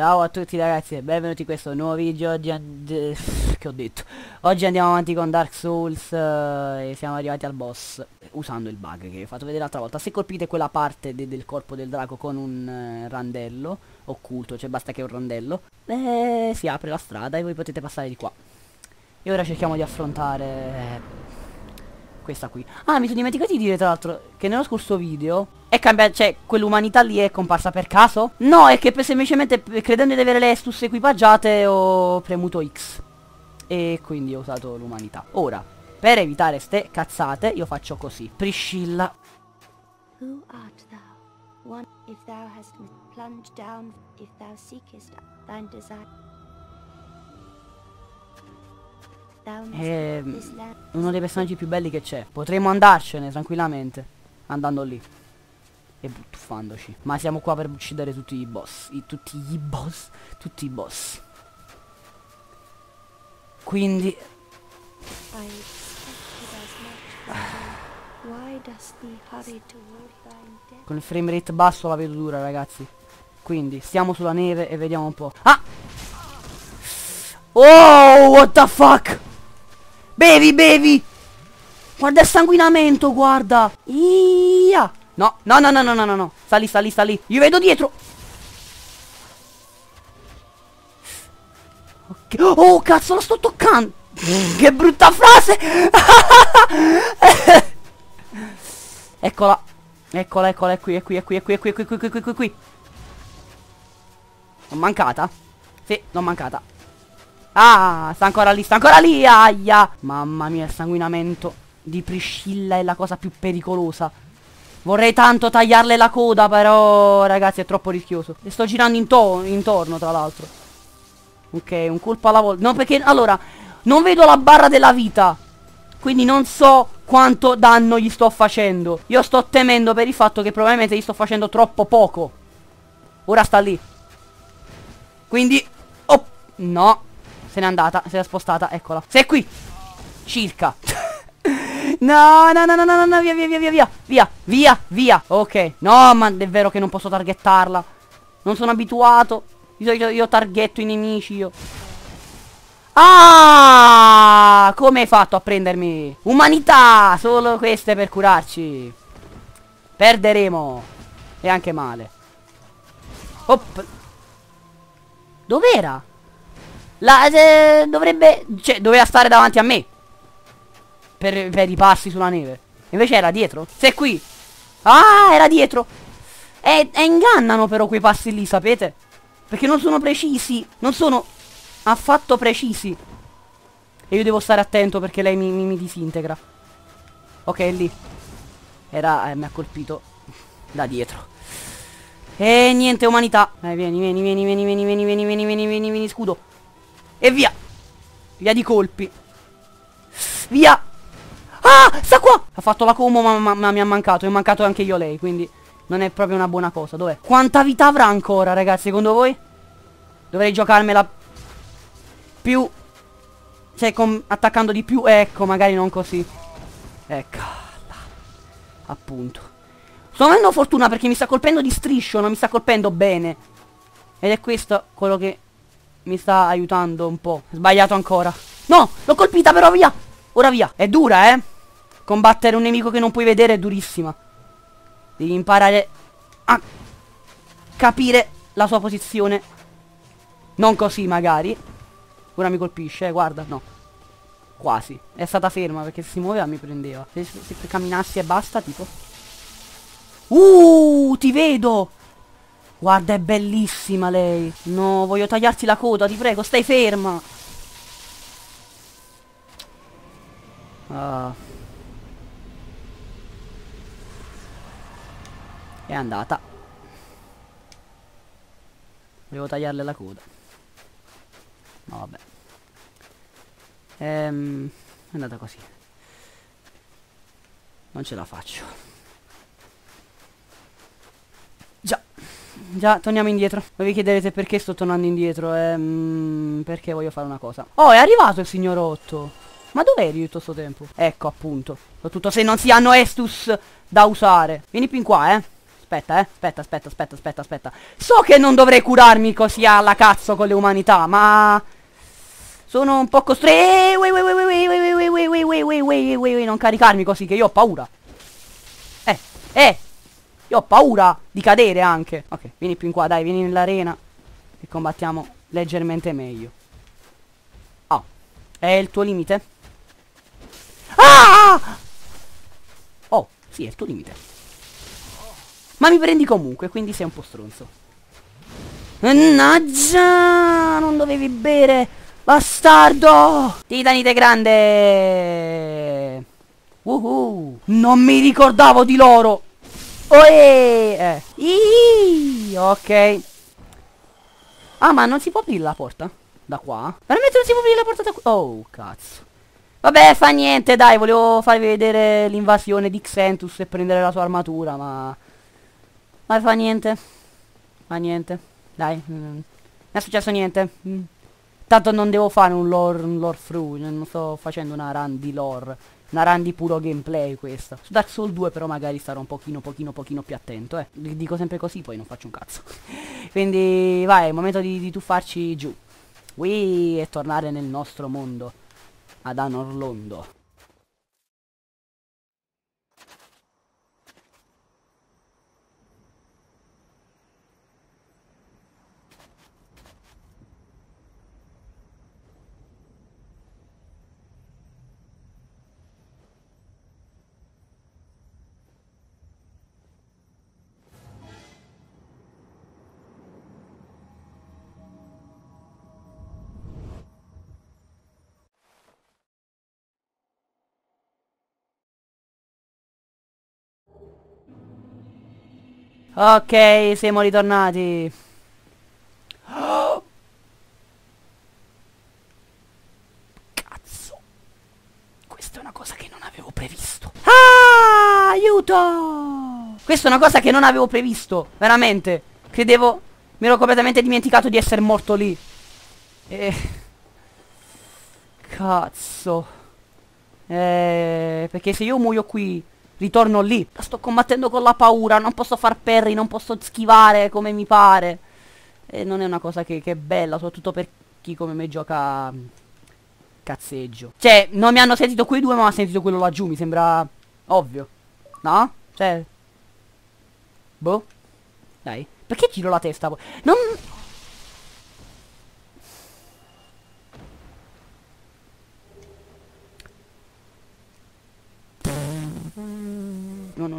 Ciao a tutti ragazzi e benvenuti in questo nuovo video. Oggi che ho detto? Oggi andiamo avanti con Dark Souls uh, e siamo arrivati al boss Usando il bug che vi ho fatto vedere l'altra volta. Se colpite quella parte de del corpo del drago con un uh, randello occulto Cioè basta che è un randello eh, Si apre la strada e voi potete passare di qua. E ora cerchiamo di affrontare eh, Questa qui. Ah mi sono dimenticato di dire tra l'altro che nello scorso video è cambiata, cioè, quell'umanità lì è comparsa per caso? No, è che semplicemente credendo di avere le Estus equipaggiate ho premuto X. E quindi ho usato l'umanità. Ora, per evitare ste cazzate, io faccio così. Priscilla. Who art thou? One if thou hast plunged down, if thou seekest thine desire. È uno dei personaggi più belli che c'è. Potremmo andarcene tranquillamente. Andando lì e buttufandoci. Ma siamo qua per uccidere tutti i boss. I, tutti i boss. Tutti i boss. Quindi... Con il frame rate basso la vedo dura ragazzi. Quindi stiamo sulla neve e vediamo un po'. Ah! Oh, what the fuck? Bevi, bevi! Guarda il sanguinamento, guarda! Ia! No, no, no, no, no, no, no. Sta lì, sta lì. Io vedo dietro. Okay. Oh, cazzo, lo sto toccando. che brutta frase. eccola. Eccola, eccola, è qui, è qui, è qui, è qui, è qui, è qui, è qui, è qui, è qui, qui. L'ho mancata? Sì, l'ho mancata. Ah, sta ancora lì, sta ancora lì, aia. Mamma mia, il sanguinamento di Priscilla è la cosa più pericolosa. Vorrei tanto tagliarle la coda, però ragazzi è troppo rischioso. Le sto girando into intorno, tra l'altro. Ok, un colpo alla volta. No, perché, allora, non vedo la barra della vita. Quindi non so quanto danno gli sto facendo. Io sto temendo per il fatto che probabilmente gli sto facendo troppo poco. Ora sta lì. Quindi... Oh, no. Se n'è andata, se n'è spostata, eccola. Sei qui. Circa. No, no, no, no, no, no, via, via, via, via, via, via, via, ok. No, ma è vero che non posso targettarla. Non sono abituato. Io, io, io targhetto i nemici, io. Ah! Come hai fatto a prendermi? Umanità! Solo queste per curarci. Perderemo. E anche male. Opp. Dov'era? La, eh, dovrebbe... Cioè, doveva stare davanti a me per, per i passi sulla neve. Invece era dietro. Sei qui. Ah, era dietro. E, e ingannano però quei passi lì, sapete? Perché non sono precisi. Non sono affatto precisi. E io devo stare attento perché lei mi, mi, mi disintegra. Ok, lì. Era... Eh, mi ha colpito da dietro. E niente, umanità. Eh, vieni, vieni, vieni, vieni, vieni, vieni, vieni, vieni, vieni, vieni, vieni, scudo. E via. Via di colpi. Via. Ah, sta qua! Ha fatto la como ma, ma, ma mi ha mancato. E ho mancato anche io lei, quindi non è proprio una buona cosa. Dov'è? Quanta vita avrà ancora, ragazzi, secondo voi? Dovrei giocarmela più... Cioè, attaccando di più. Ecco, magari non così. Eccola. Appunto. Sto avendo fortuna perché mi sta colpendo di striscio, non mi sta colpendo bene. Ed è questo quello che mi sta aiutando un po'. Sbagliato ancora. No, l'ho colpita però via. Ora via. È dura, eh. Combattere un nemico che non puoi vedere è durissima. Devi imparare a capire la sua posizione. Non così, magari. Ora mi colpisce, eh, guarda, no. Quasi. È stata ferma perché se si muoveva mi prendeva. Se, se, camminassi e basta, tipo. Uh, ti vedo! Guarda, è bellissima lei. No, voglio tagliarti la coda, ti prego, stai ferma. Ah. È andata. Volevo tagliarle la coda. No, vabbè. Ehm, è andata così. Non ce la faccio. Già. Già, torniamo indietro. Voi vi chiederete perché sto tornando indietro. Ehm, perché voglio fare una cosa. Oh, è arrivato il signor Otto. Ma dov'eri tutto sto tempo? Ecco, appunto. Soprattutto se non si hanno Estus da usare. Vieni più in qua, eh. Aspetta, eh. Aspetta, aspetta, aspetta, aspetta, aspetta. So che non dovrei curarmi così alla cazzo con le umanità, ma... Sono un po' costretto... Non caricarmi così, che io ho paura. Eh, eh. Io ho paura di cadere anche. Ok, vieni più in qua, dai, vieni nell'arena. E combattiamo leggermente meglio. Oh, è il tuo limite? Ah! Oh, sì, è il tuo limite. Ma mi prendi comunque, quindi sei un po' stronzo. Mannaggia! Non dovevi bere! Bastardo! Titanite grande! Uhu! Non mi ricordavo di loro! Oh eh. Ok. Ah, ma non si può aprire la porta? Da qua? Veramente non si può aprire la porta da qua? Oh, cazzo. Vabbè, fa niente, dai, volevo farvi vedere l'invasione di Xentus e prendere la sua armatura, ma... Ma fa niente. Fa niente. Dai, mm. non è successo niente. Mm. Tanto non devo fare un lore, un lore through, non sto facendo una run di lore. Una run di puro gameplay questa. Su Dark Souls 2 però magari starò un pochino, pochino, pochino più attento, eh. Dico sempre così, poi non faccio un cazzo. Quindi, vai, è il momento di, di tuffarci giù. Wii, e tornare nel nostro mondo. Ad Anorlondo. Ok, siamo ritornati. Cazzo. Questa è una cosa che non avevo previsto. Ah, aiuto! Questa è una cosa che non avevo previsto. Veramente. Credevo... Mi ero completamente dimenticato di essere morto lì. E... Cazzo. Eh, perché se io muoio qui Ritorno lì. Sto combattendo con la paura. Non posso far perri, non posso schivare come mi pare. E non è una cosa che, che è bella, soprattutto per chi come me gioca cazzeggio. Cioè, non mi hanno sentito quei due, ma ha sentito quello laggiù. Mi sembra ovvio. No? Cioè... Boh. Dai. Perché giro la testa? Non...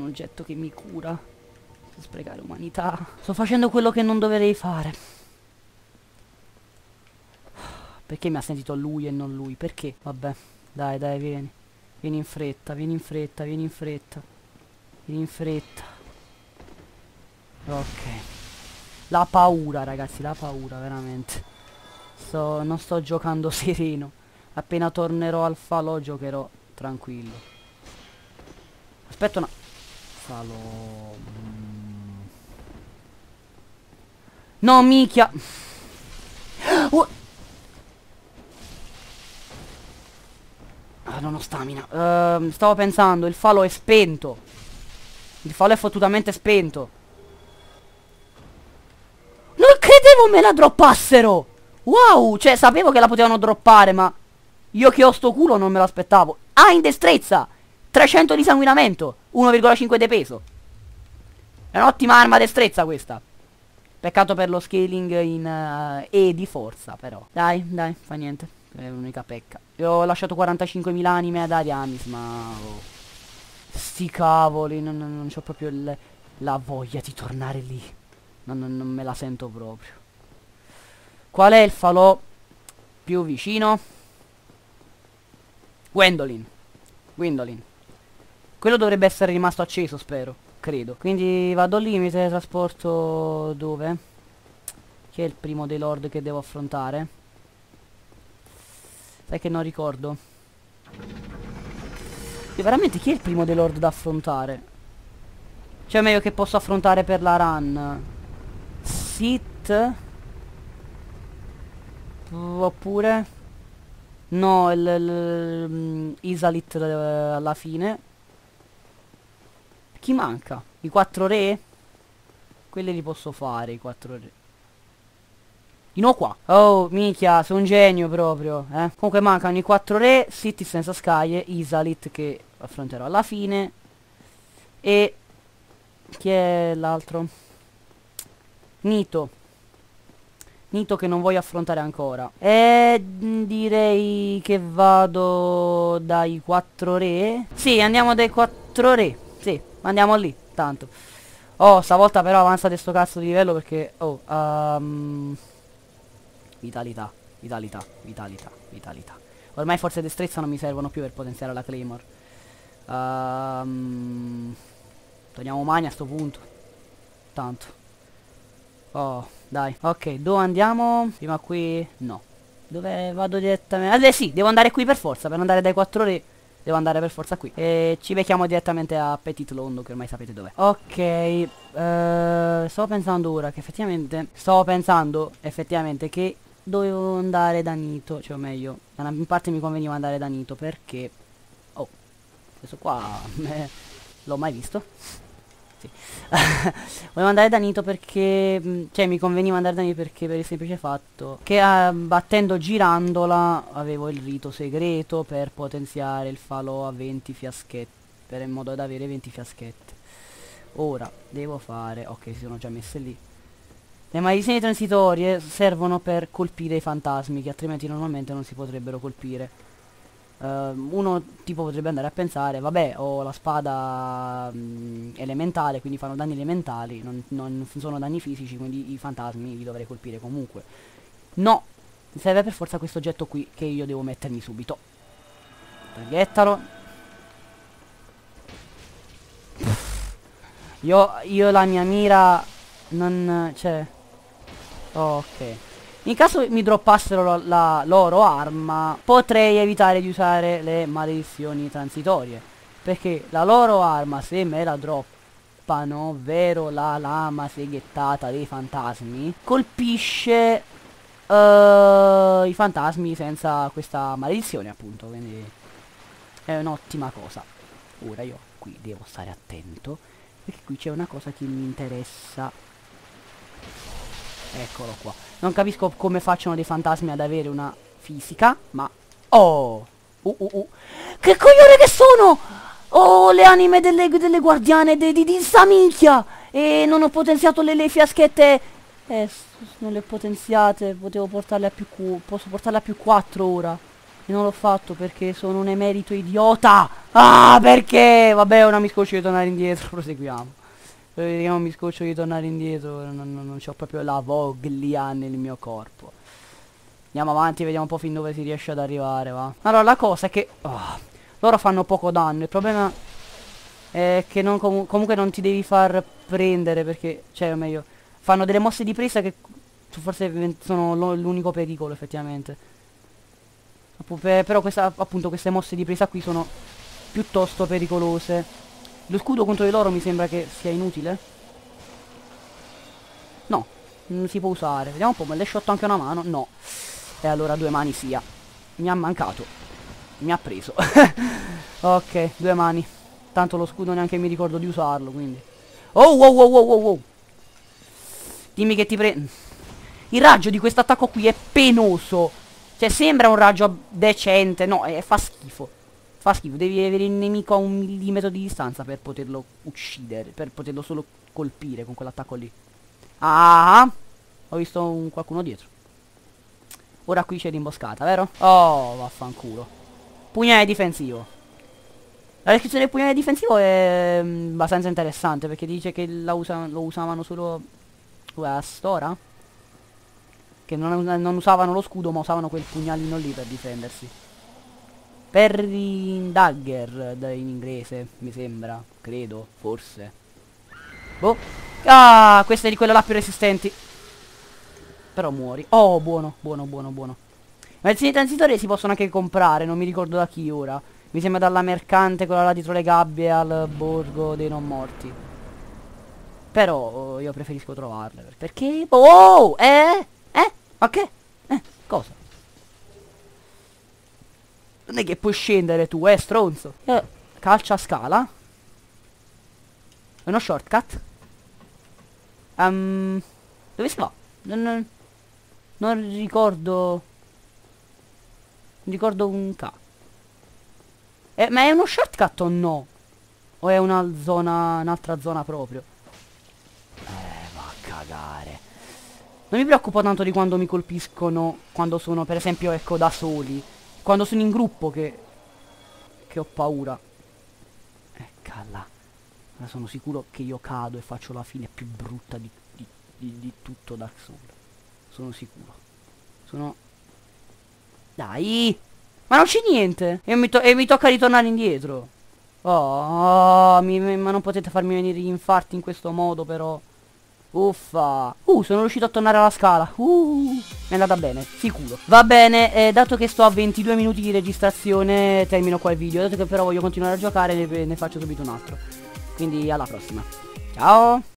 un oggetto che mi cura. Sprecare umanità. Sto facendo quello che non dovrei fare. Perché mi ha sentito lui e non lui? Perché? Vabbè, dai, dai, vieni. Vieni in fretta, vieni in fretta, vieni in fretta. Vieni in fretta. Ok. La paura, ragazzi, la paura, veramente. Sto, non sto giocando sereno. Appena tornerò al falò giocherò tranquillo. Aspetta una... Falò... No, mica. Oh. Ah, non ho stamina. Uh, stavo pensando, il falo è spento. Il falo è fottutamente spento. Non credevo me la droppassero. Wow, cioè sapevo che la potevano droppare, ma... Io che ho sto culo non me l'aspettavo. Ah, in destrezza! 300 di sanguinamento, 1,5 di peso. È un'ottima arma destrezza questa. Peccato per lo scaling in uh, E di forza, però. Dai, dai, fa niente. È l'unica pecca. Io ho lasciato 45.000 anime ad Ariamis, ma... Oh. Sti cavoli, non, non, non ho proprio il, la voglia di tornare lì. Non, non, non me la sento proprio. Qual è il falò più vicino? Gwendolyn. Gwendolyn. Quello dovrebbe essere rimasto acceso, spero. Credo. Quindi vado al limite, trasporto dove? Chi è il primo dei lord che devo affrontare? Sai che non ricordo. E veramente chi è il primo dei lord da affrontare? Cioè meglio che posso affrontare per la run. Sit. Oppure... No, il, il, il mm, Isalit uh, alla fine. Chi manca? I quattro re? Quelli li posso fare, i quattro re. Di nuovo qua. Oh, minchia, sono un genio proprio, eh. Comunque mancano i quattro re, City senza scaglie, Isalit che affronterò alla fine. E... Chi è l'altro? Nito. Nito che non voglio affrontare ancora. E direi che vado dai quattro re. Sì, andiamo dai quattro re. Sì, andiamo lì, tanto. Oh, stavolta però avanza questo cazzo di livello perché... Oh, um... Vitalità, vitalità, vitalità, vitalità. Ormai forze destrezza non mi servono più per potenziare la Claymore. Um, togliamo mani a sto punto. Tanto. Oh, dai. Ok, dove andiamo? Prima qui? No. Dove vado direttamente? Ah, sì, devo andare qui per forza. Per andare dai 4 re devo andare per forza qui. E ci becchiamo direttamente a Petit Londo, che ormai sapete dov'è. Ok, eh, sto pensando ora che effettivamente... Sto pensando effettivamente che dovevo andare da Nito, cioè o meglio, in parte mi conveniva andare da Nito perché... Oh, questo qua l'ho mai visto. Sì. Volevo andare da Nito perché... Mm, cioè mi conveniva andare da Nito perché per il semplice fatto che uh, battendo girandola avevo il rito segreto per potenziare il falò a 20 fiaschetti, per in modo da avere 20 fiaschetti. Ora, devo fare... Ok, si sono già messe lì. Le maledizioni transitorie servono per colpire i fantasmi che altrimenti normalmente non si potrebbero colpire. Uh, uno tipo potrebbe andare a pensare, vabbè, ho la spada mh, elementale, quindi fanno danni elementali, non, non sono danni fisici, quindi i fantasmi li dovrei colpire comunque. No, serve per forza questo oggetto qui che io devo mettermi subito. Traghettalo. Io, io la mia mira non... cioè... Ok. In caso mi droppassero la, loro arma, potrei evitare di usare le maledizioni transitorie. Perché la loro arma, se me la droppano, ovvero la lama seghettata dei fantasmi, colpisce uh, i fantasmi senza questa maledizione, appunto. Quindi è un'ottima cosa. Ora io qui devo stare attento, perché qui c'è una cosa che mi interessa Eccolo qua. Non capisco come facciano dei fantasmi ad avere una fisica, ma... Oh! Uh, uh, uh. Che coglione che sono! Oh, le anime delle, delle guardiane di, di, di sta minchia! E non ho potenziato le, le fiaschette... Eh, non le ho potenziate, potevo portarle a più Q... Posso portarle a più 4 ora. E non l'ho fatto perché sono un emerito idiota! Ah, perché? Vabbè, ora mi scoccio di tornare indietro, proseguiamo. Vediamo mi scoccio di tornare indietro, non, non, non ho proprio la voglia nel mio corpo. Andiamo avanti, vediamo un po' fin dove si riesce ad arrivare, va. Allora, la cosa è che... Oh, loro fanno poco danno, il problema è che non com comunque non ti devi far prendere perché... Cioè, o meglio, fanno delle mosse di presa che forse sono l'unico pericolo, effettivamente. Però questa, appunto queste mosse di presa qui sono piuttosto pericolose. Lo scudo contro di loro mi sembra che sia inutile. No, non si può usare. Vediamo un po', me le shot anche una mano? No. E allora due mani sia. Mi ha mancato. Mi ha preso. ok, due mani. Tanto lo scudo neanche mi ricordo di usarlo, quindi. Oh, wow, wow, wow, wow, wow. Dimmi che ti prendo. Il raggio di questo attacco qui è penoso. Cioè, sembra un raggio decente. No, è, fa schifo. Fa schifo, devi avere il nemico a un millimetro di distanza per poterlo uccidere, per poterlo solo colpire con quell'attacco lì. Ah! Ho visto un, qualcuno dietro. Ora qui c'è l'imboscata, vero? Oh, vaffanculo. Pugnale difensivo. La descrizione del pugnale difensivo è mh, abbastanza interessante perché dice che usa lo usavano solo a Stora. Che non, non usavano lo scudo ma usavano quel pugnalino lì per difendersi. Perry Dagger in inglese, mi sembra. Credo, forse. Boh. Ah, questa è di quelle là più resistenti. Però muori. Oh, buono, buono, buono, buono. Ma i transitori si possono anche comprare, non mi ricordo da chi ora. Mi sembra dalla mercante, quella là dietro le gabbie al borgo dei non morti. Però oh, io preferisco trovarle. Perché... Oh! Eh? Eh? Ok? Eh? Cosa? Non è che puoi scendere tu, eh, stronzo. Eh, calcia a scala. È uno shortcut. Um, dove si va? Non, non ricordo... Non ricordo un ca. Eh, ma è uno shortcut o no? O è una zona, un'altra zona proprio? Eh, va a cagare. Non mi preoccupo tanto di quando mi colpiscono, quando sono, per esempio, ecco, da soli. Quando sono in gruppo che... Che ho paura. Eh, calla. Ma sono sicuro che io cado e faccio la fine più brutta di, di, di, di tutto Dark Souls. Sono sicuro. Sono... Dai! Ma non c'è niente! E mi, e mi, tocca ritornare indietro. Oh, mi, ma non potete farmi venire gli infarti in questo modo però. Uffa. Uh, sono riuscito a tornare alla scala. Uh, è andata bene, sicuro. Va bene, eh, dato che sto a 22 minuti di registrazione, termino qua il video. Dato che però voglio continuare a giocare, ne, ne faccio subito un altro. Quindi alla prossima. Ciao!